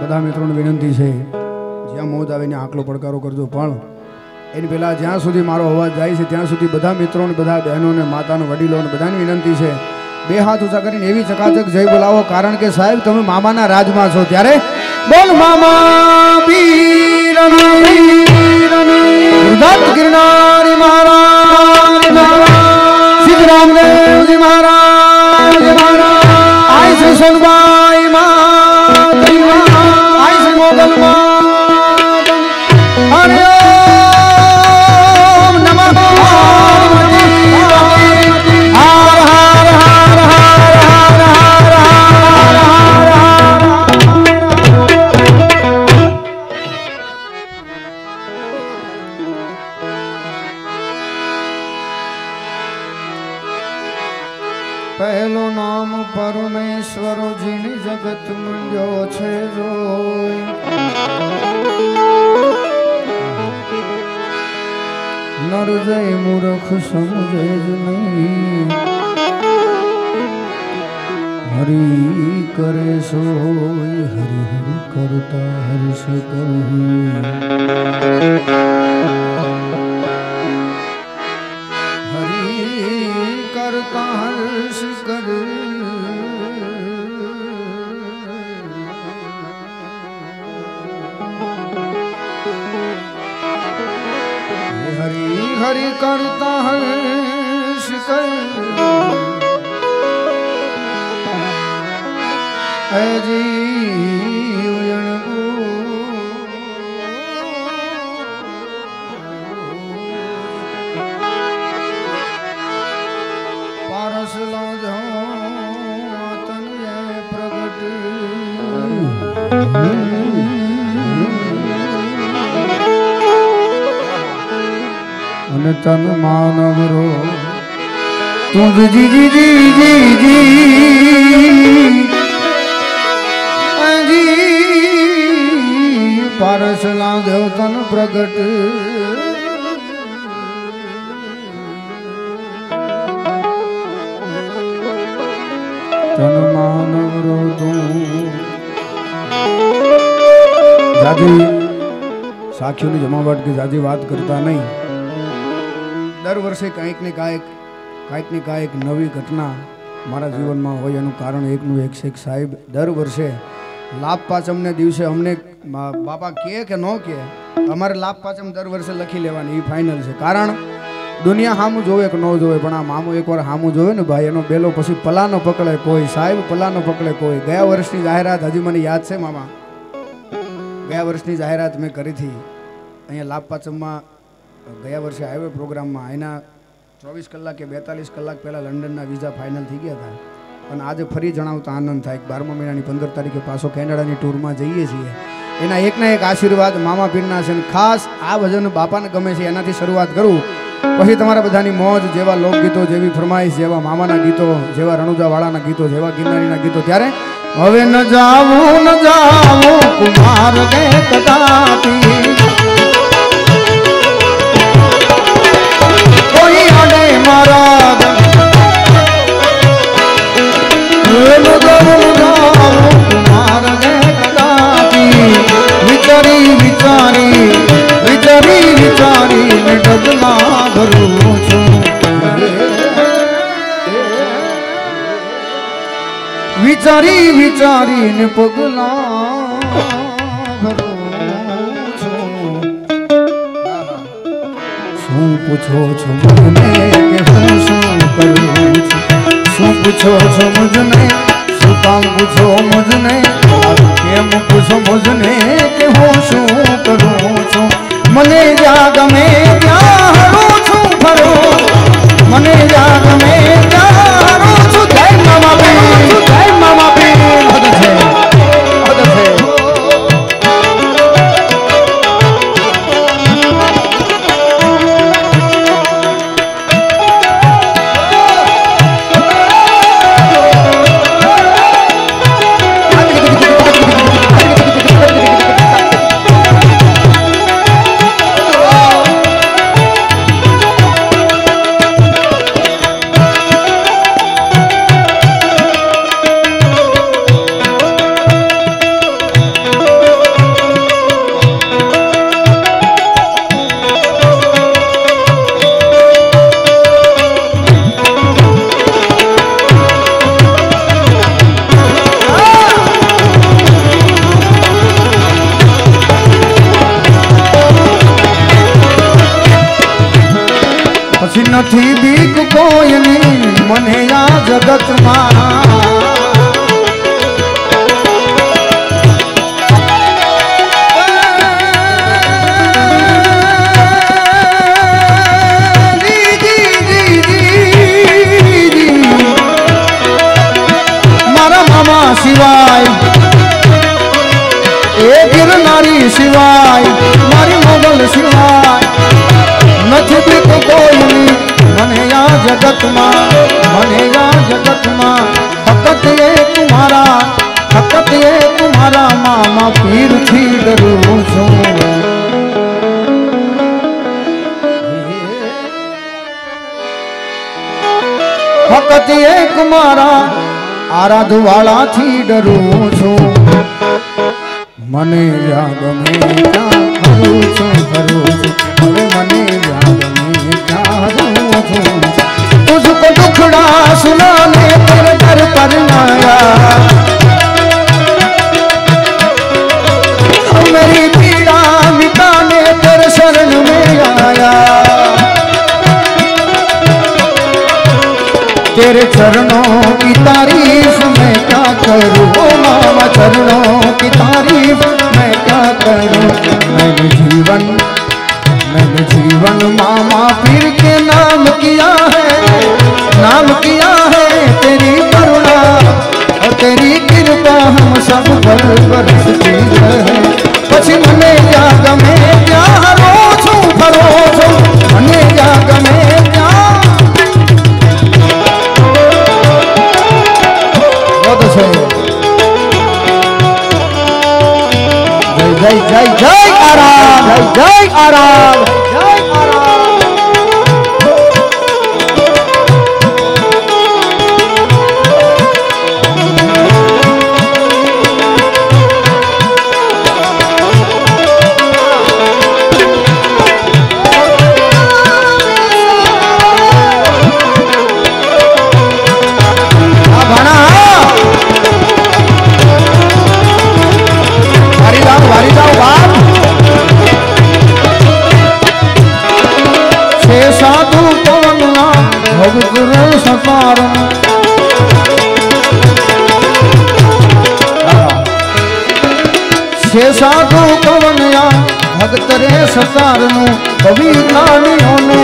બધા મિત્રોને વિનંતી છે, જ્યાં મોજ આવીને આકલો પડકારો કરજો. પણ એની પહેલાં જ્યાં સુધી મારો અવાજ જાય છે, ત્યાં સુધી બધા મિત્રોને, બધા બહેનોને, માતાનો, વડીલોને બધાની વિનંતી છે, બે હાથ ઊંચા કરીને એવી ચકાચક જય બોલાવો, કારણ કે સાહેબ તમે મામાના રાજમાં છો ત્યારે બોલ મામા ગિરનારી મહારાજ મહારાજ. અને તન માનવ રો તું જ જી જી જી જી જી જી પારસલા દેવ તન પ્રગટ તન માનવ રો તું જાજી સાખીઓની જમાવટ કે જાજી વાત કરતા નહીં દર વર્ષે કાંઈક ને કાંઈક કાંઈક ને કાંઈક નવી ઘટના મારા જીવનમાં હોય એનું કારણ એકનું એક છે સાહેબ, દર વર્ષે લાભ પાંચમને દિવસે અમને બાપા કહે કે ન કહે, અમારે લાભ પાંચમ દર વર્ષે લખી લેવાની એ ફાઇનલ છે. કારણ દુનિયા સામું જોવે કે ન જોવે, પણ આ મામું એકવાર સામું જોવે ને ભાઈ, એનો બેલો પછી પલાનો પકડે કોઈ, સાહેબ પલાનો પકડે કોઈ. ગયા વર્ષની જાહેરાત હજી મને યાદ છે મામા. ગયા વર્ષની જાહેરાત મેં કરી હતી. અહીંયા લાભ પાંચમમાં ગયા વર્ષે હાઈવે પ્રોગ્રામમાં એના ચોવીસ કલાક કે બેતાલીસ કલાક પહેલાં લંડનના વિઝા ફાઇનલ થઈ ગયા હતા. અને આજે ફરી જણાવતા આનંદ થાય. બારમા મહિનાની પંદર તારીખે પાછો કેનેડાની ટૂરમાં જઈએ છીએ. એના એકના એક આશીર્વાદ મામા પીરના છે. ખાસ આ ભજન બાપાને ગમે છે એનાથી શરૂઆત કરું. પછી તમારા બધાની મોજ જેવા લોકગીતો જેવી ફરમાઈશ જેવા મામાના ગીતો જેવા રણુજાવાળાના ગીતો જેવા ગિરનારીના ગીતો. ત્યારે હવે ન જાવું ન જાવું કુમાર કદાપી. વિચારી વિચારીને પગલા ભરું પૂછો છો મને કે હું શું કરું છું? શું પૂછો છો મુજને? શું કામ પૂછો મુજને? કેમ પૂછો મુજને કે હું શું કરું છું? મને જ્યાં ગમે ત્યાં છું ફરું મને જ્યાં ગમે પછી નથી બીક કોઈની મને આ જગતમાં મારા મામા સિવાય એ ગિરનારી સિવાય જગતમાં, મને આ જગતમાં ફકત એ તુમારા ફકત એ તુમારા મામા પીરથી ડરું છું. ફકત એક મારા આરાધવાળાથી ડરું છું. મને યાદ ત્યાં કરું છું કરું મને યાદ ત્યાં હરું છું. मुझको दुखड़ा सुनाने पर दर पर आया मेरी पीड़ा मिटाने तेरे शरण में आया तेरे चरणों की तारीफ જય જય આરામ જય જય આરામ. ભગત રે સતારનું કવિ જ્ઞાનીઓને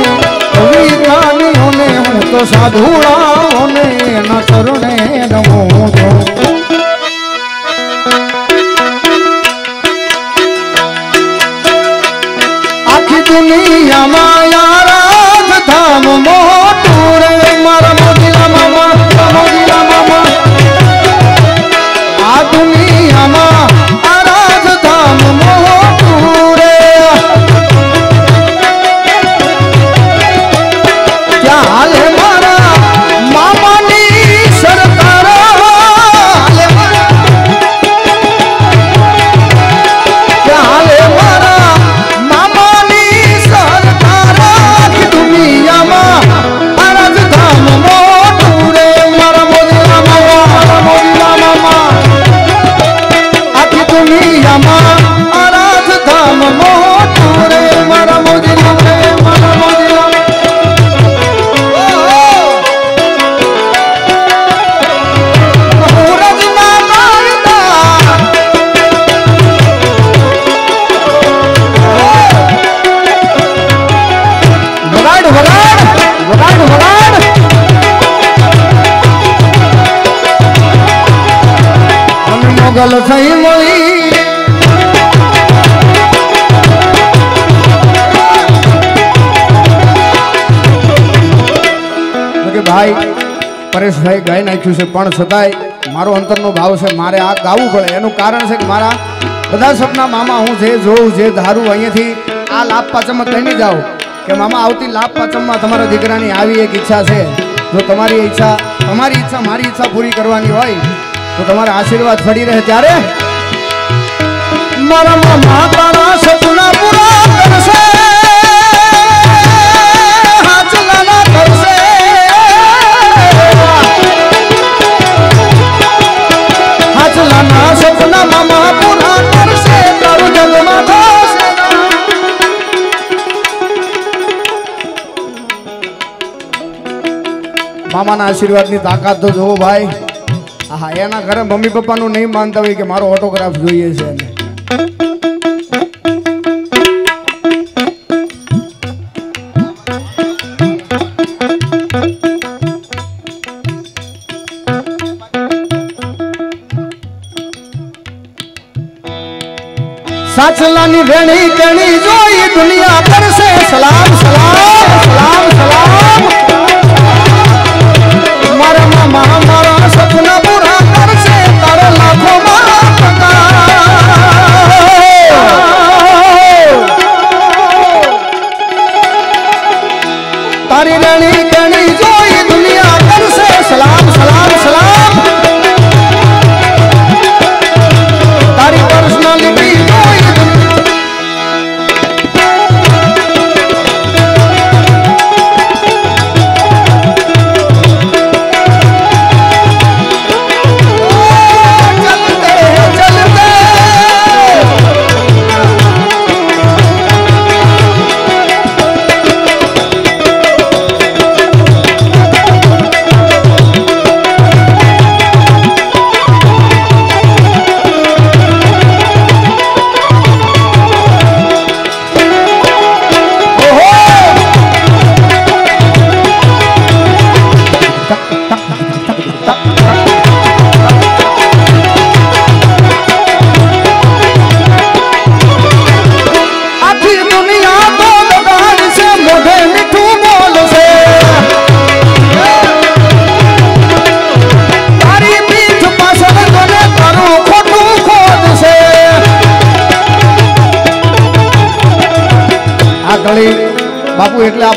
કવિ જ્ઞાનીઓને હું તો સાધુડાઓને એના ચરણે નમો છું. આખી દુનિયામાં યાર ધામ મોટું મોગલ થઈ મળી ભાઈ પરેશભાઈ ગાઈ નાખ્યું છે, પણ છતાંય મારો અંતરનો ભાવ છે, મારે આ ગાવું પડે. એનું કારણ છે કે મારા બધા સપના મામા હું જે જોઉં, જે ધારું, અહીંયાથી આ લાભ પાચમમાં કહીને જાઉં કે મામા, આવતી લાભ પાચમમાં તમારા દીકરાની આવી એક ઈચ્છા છે. જો તમારી ઈચ્છા તમારી ઈચ્છા, મારી ઈચ્છા પૂરી કરવાની હોય તો તમારા આશીર્વાદ ફરી રહે ત્યારે? મારા મામા તારા સપના પૂરા કરશે. સપના મામા પૂરા કરશે. તારું જગમાં થશે મામાના આશીર્વાદની તાકાત તો જોવો ભાઈ. હા, એના ઘરે મમ્મી પપ્પાનું નહીં માનતા હોય કે મારો ઓટોગ્રાફ જોઈએ છે એને. સાચલાની વેણી કેણી જોઈ દુનિયા કરશે સલામ સલામ સલામ સલામ. મારા મામા, મારા સપના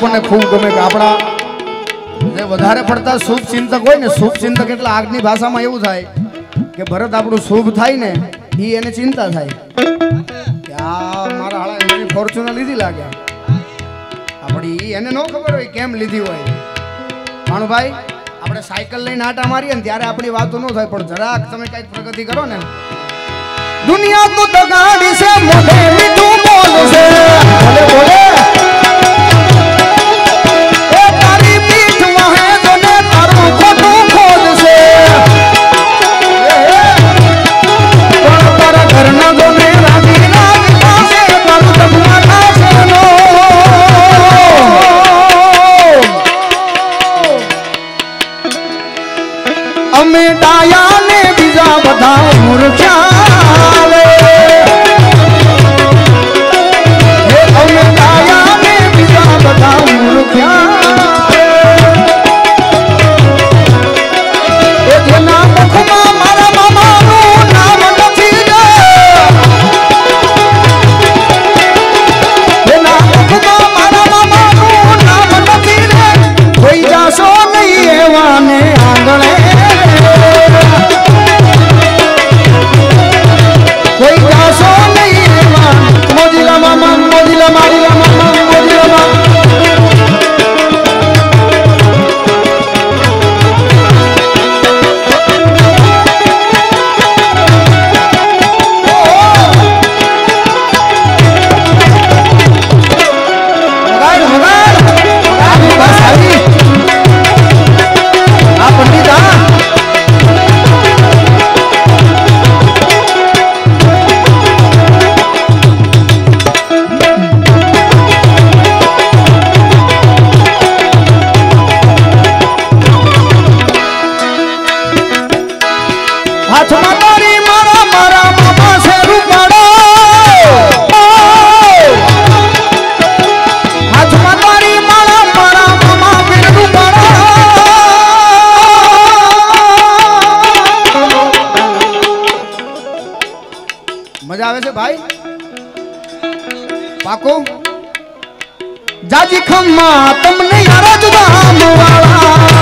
આપણને ખૂબ ગમે કે આપણા વધારે પડતા શુભ ચિંતક હોય ને, શુભ ચિંતક એટલે આગની ભાષામાં એવું થાય કે ભરત આપણું શુભ થાય ને એ એને ચિંતા થાય. મારા એની ફોર્ચ્યુનર લીધી લાગ્યા આપણી એને ન ખબર હોય કેમ લીધી હોય. ભાણુભાઈ, આપણે સાયકલ લઈને આટા મારીએ ને ત્યારે આપણી વાતો ન થાય, પણ જરાક તમે કંઈક પ્રગતિ કરો ને. દુનિયા તો દગાડી છે મોઢે મજા આવે છે ભાઈ? પાકો? જાજી ખમ્મા તમને યાર જુદા વાળા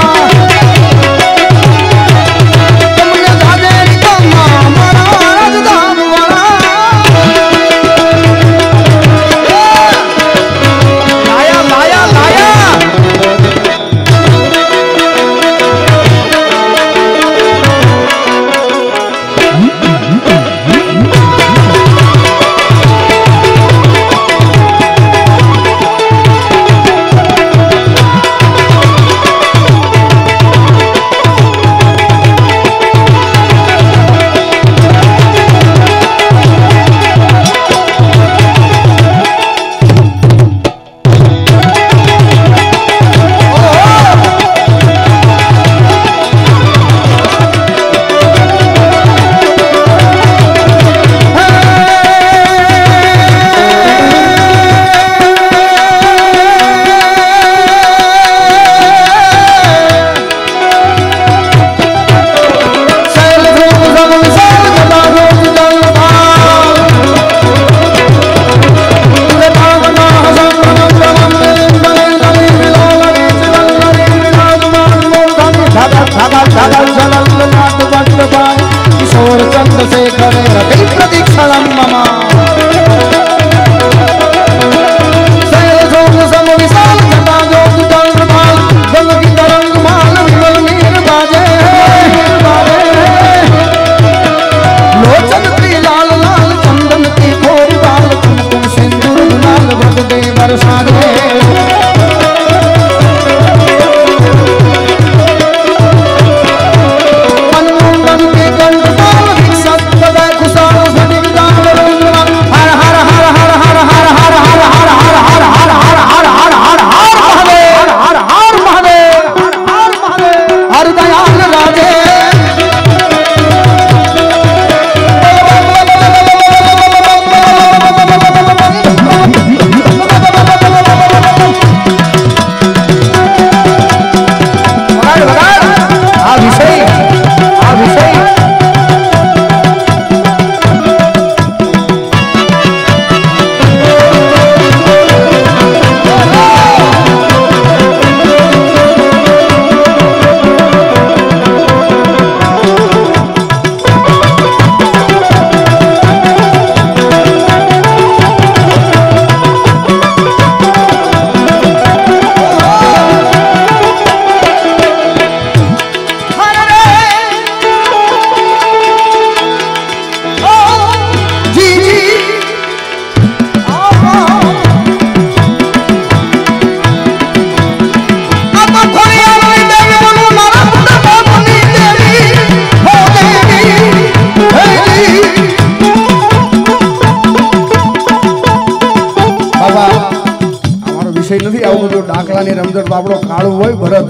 તો જો ડાકલાની રમઝટ આપણો કાળું હોય, ભરત.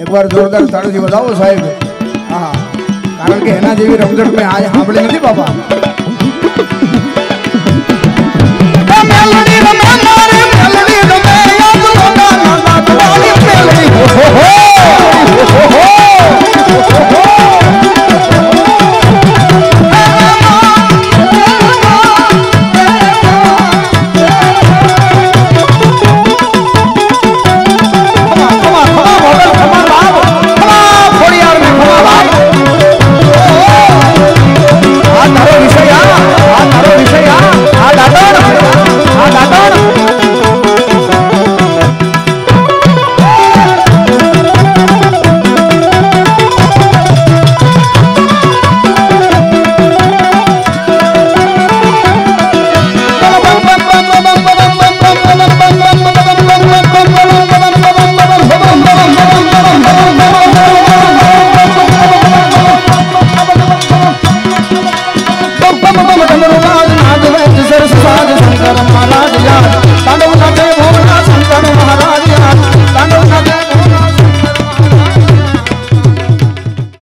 એકવાર જોરદાર તાળુથી બતાવો સાહેબ. હા. કારણ કે એના જેવી રમઝટ મેં આજે સાંભળી નથી, બાપા.